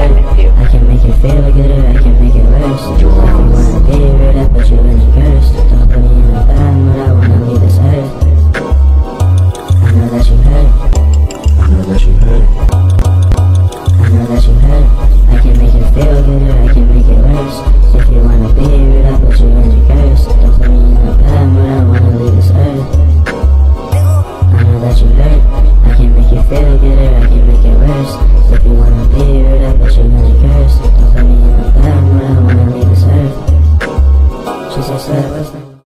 I can make you feel good, I can make it worse. Thanks a listening.